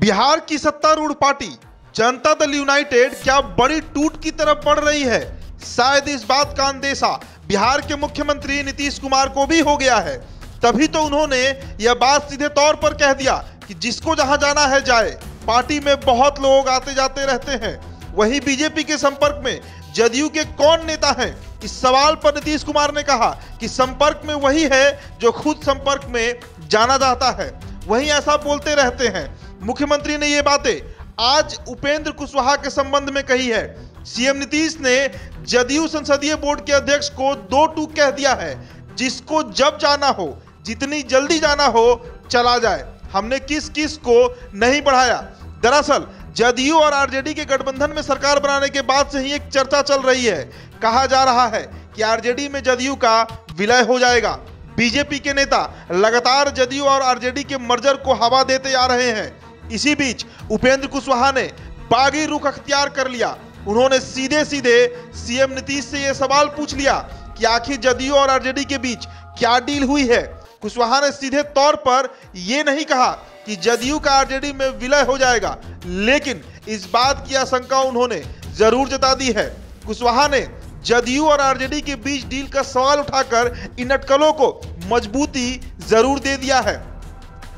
बिहार की सत्तारूढ़ party, Janata Dal United क्या बड़ी टूट की तरफ़ बढ़ रही है? शायद इस बात का अंदेशा बिहार के मुख्यमंत्री नीतीश कुमार को भी हो गया है। तभी तो उन्होंने यह बात सीधे तौर पर कह दिया कि जिसको जहाँ जाना है जाए। पार्टी में बहुत लोग आते जाते रहते हैं। वहीं बीजेपी के संपर्क में जदयू के कौन नेता हैं? इस सवाल पर नीतीश कुमार ने कहा कि संपर्क में वही है जो खुद संपर्क में जाना जाता है। वही ऐसा बोलते रहते हैं मुख्यमंत्री ने ये बातें आज उपेंद्र कुशवाहा के संबंध में कही है। सीएम नीतीश ने जदयू संसदीय बोर्ड के अध्यक्ष को दो टूक कह दिया है, जिसको जब जाना हो, जितनी जल्दी जाना हो, चला जाए। हमने किस किस को नहीं बढ़ाया। दरअसल, जदयू और आरजेडी के गठबंधन में सरकार बनाने के बाद से ही एक चर्चा चल रही है। कहा जा रहा है कि आरजेडी में जदयू का विलय हो जाएगा। बीजेपी के नेता लगातार जदयू और आरजेडी के मर्जर को हवा देते आ रहे हैं। इसी बीच उपेंद्र कुशवाहा ने बागी रुख अख्तियार कर लिया। उन्होंने सीधे सीधे सीएम नीतीश से यह सवाल पूछ लिया कि आखिर जदयू और आरजेडी के बीच क्या डील हुई है? कुशवाहा ने सीधे तौर पर यह नहीं कहा कि जदयू का आरजेडी में विलय हो जाएगा, लेकिन इस बात की आशंका उन्होंने ज़रूर जता दी है। कुशवाहा ने जदयू और आरजेडी के बीच डील का सवाल उठाकर इन अटकलों को मजबूती ज़रूर दे दिया है।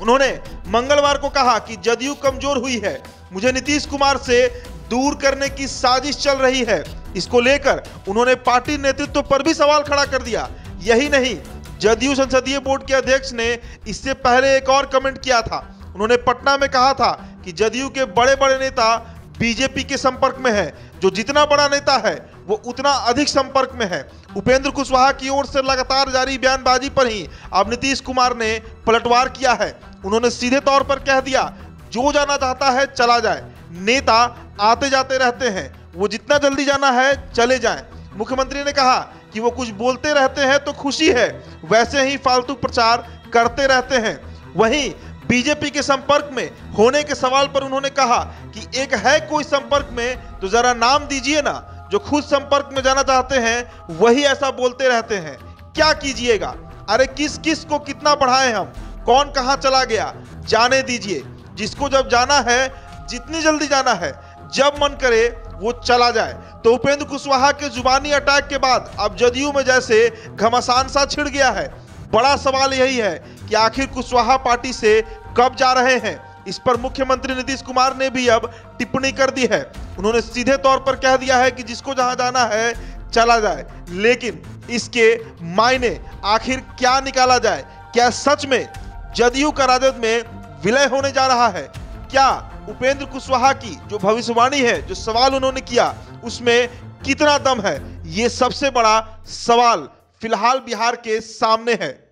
उन्होंने मंगलवार को कहा कि जदयू कमज़ोर हुई है। मुझे नीतीश कुमार से दूर करने की साजिश चल रही है। इसको लेकर उन्होंने पार्टी नेतृत्व पर भी सवाल खड़ा कर दिया। यही नहीं, जदयू संसदीय बोर्ड के अध्यक्ष ने इससे पहले एक और कमेंट किया था। उन्होंने पटना में कहा था कि जदयू के बड़े बड़े नेता बीजेपी के संपर्क में है, जो जितना बड़ा नेता है वो उतना अधिक संपर्क में है। उपेंद्र कुशवाहा की ओर से लगातार जारी बयानबाजी पर ही अब नीतीश कुमार ने पलटवार किया है। उन्होंने सीधे तौर पर कह दिया, जो जाना चाहता है, चला जाए। नेता आते जाते रहते हैं। वो जितना जल्दी जाना है, चले जाए। मुख्यमंत्री ने कहा कि वो कुछ बोलते रहते हैं तो खुशी है, वैसे ही फालतू प्रचार करते रहते हैं। वहीं बीजेपी के संपर्क में होने के सवाल पर उन्होंने कहा कि एक है कोई संपर्क में तो जरा नाम दीजिए ना। जो खुद संपर्क में जाना चाहते हैं, वही ऐसा बोलते रहते हैं। क्या कीजिएगा? अरे किस किस को कितना बढ़ाए हम? कौन कहाँ चला गया? जाने दीजिए। जिसको जब जाना है, जितनी जल्दी जाना है, जब मन करे, वो चला जाए। तो उपेंद्र कुशवाहा के जुबानी अटैक के बाद, अब जदयू में जैसे घमासान सा छिड़ गया है। बड़ा सवाल यही है कि आखिर कुशवाहा पार्टी से कब जा रहे हैं? इस पर मुख्यमंत्री नीतीश कुमार ने भी अब टिप्पणी कर दी है। उन्होंने सीधे तौर पर कह दिया है कि जिसको जहाँ जाना है, चला जाए। लेकिन इसके मायने आखिर क्या निकाला जाए? क्या सच में जदयू का राजद में विलय होने जा रहा है? क्या उपेंद्र कुशवाहा की जो भविष्यवाणी है, जो सवाल उन्होंने किया, उसमें कितना दम है? ये सबसे बड़ा सवाल फ़िलहाल बिहार के सामने है।